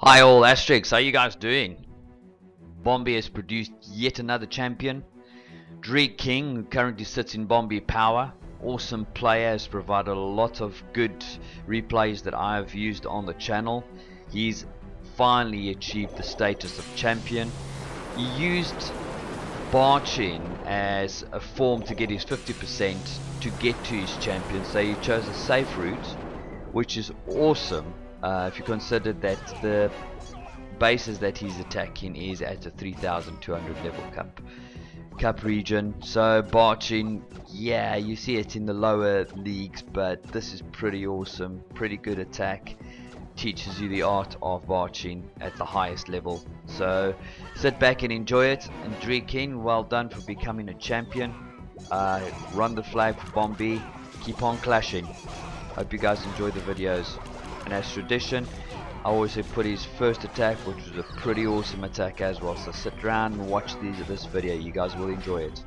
Hi all Astrix, how you guys doing? Bombay has produced yet another champion. Dre King, who currently sits in Bombay Power. Awesome player, has provided a lot of good replays that I have used on the channel. He's finally achieved the status of champion. He used Barchin as a form to get his 50% to get to his champion, so he chose a safe route, which is awesome uh, if you consider that the bases that he's attacking is at a 3200 level cup cup region. So Barchin yeah you see it in the lower leagues but this is pretty awesome. Pretty good attack. Teaches you the art of Barchin at the highest level. So sit back and enjoy it. And Dre King well done for becoming a champion. Uh, run the flag for Bombay keep on clashing. Hope you guys enjoy the videos and as tradition I always put his first attack which was a pretty awesome attack as well. So sit around and watch these this video. You guys will enjoy it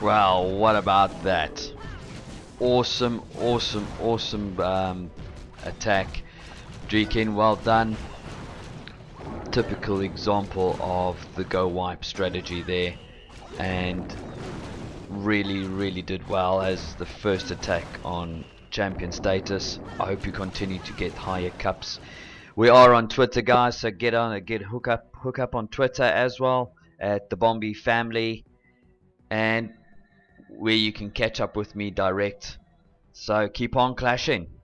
Well, what about that? Awesome, awesome, awesome um, attack. Dre King, well done. Typical example of the GoWiPe strategy there. And really, really did well as the first attack on champion status. I hope you continue to get higher cups. We are on Twitter, guys, so get on, and get hook up, hook up on Twitter as well at the Bombi family, and where you can catch up with me direct. So keep on clashing.